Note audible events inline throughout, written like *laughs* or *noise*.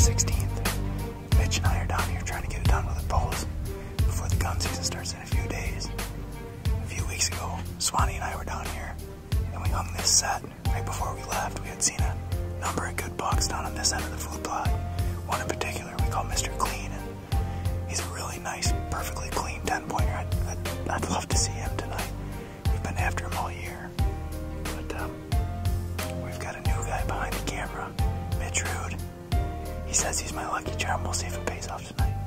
16th. Mitch and I are down here trying to get it done with the poles before the gun season starts in a few days. A few weeks ago, Swanee and I were down here and we hung this set right before we left. We had seen a number of good bucks down on this end of the food plot. One in particular we call Mr. Clean, and he's a really nice, perfectly clean 10 pointer. I'd, I'd, I'd love to see him tonight. We've been after him all year. But um, we've got a new guy behind the camera, Mitch Rude. He says he's my lucky charm. We'll see if it pays off tonight.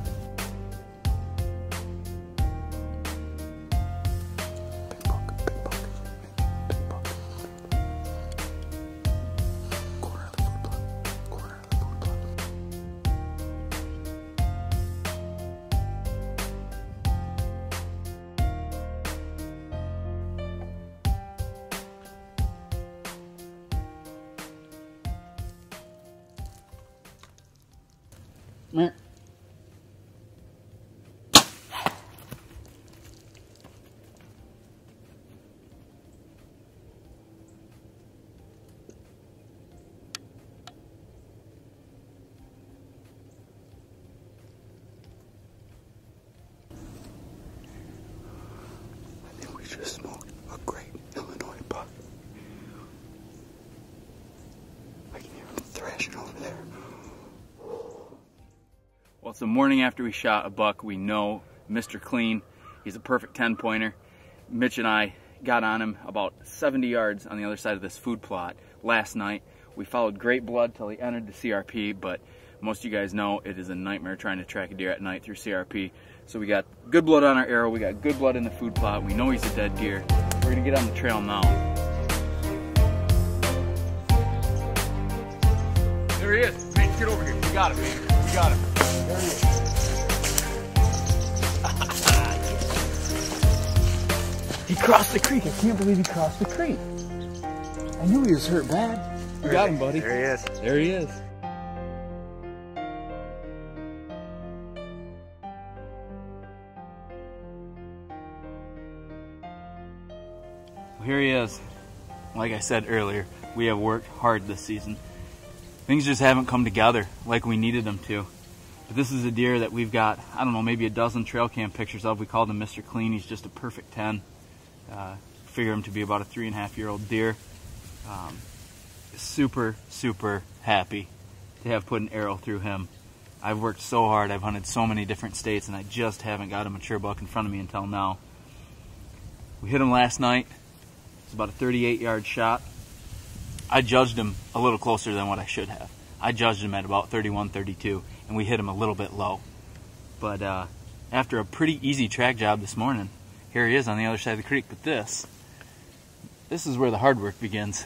I think we just smoked a great Illinois buck. I can hear him thrashing over there. Well, it's the morning after we shot a buck. We know Mr. Clean. He's a perfect 10 pointer. Mitch and I got on him about 70 yards on the other side of this food plot last night. We followed great blood till he entered the CRP, but most of you guys know it is a nightmare trying to track a deer at night through CRP. So we got good blood on our arrow, we got good blood in the food plot. We know he's a dead deer. We're gonna get on the trail now. There he is. Mitch, get over here. We got him, man. We got him. There *laughs* he crossed the creek. I can't believe he crossed the creek. I knew he was hurt bad. We got him, buddy. There he is. There he is. Well, here he is. Like I said earlier, we have worked hard this season. Things just haven't come together like we needed them to. But this is a deer that we've got, I don't know, maybe a dozen trail cam pictures of. We called him Mr. Clean. He's just a perfect 10. Uh, figure him to be about a three and a half year old deer. Um, super, super happy to have put an arrow through him. I've worked so hard, I've hunted so many different states, and I just haven't got a mature buck in front of me until now. We hit him last night. It's about a 38 yard shot. I judged him a little closer than what I should have. I judged him at about 31, 32, and we hit him a little bit low. But uh, after a pretty easy track job this morning, here he is on the other side of the creek. But this, this is where the hard work begins.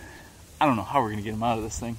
I don't know how we're going to get him out of this thing.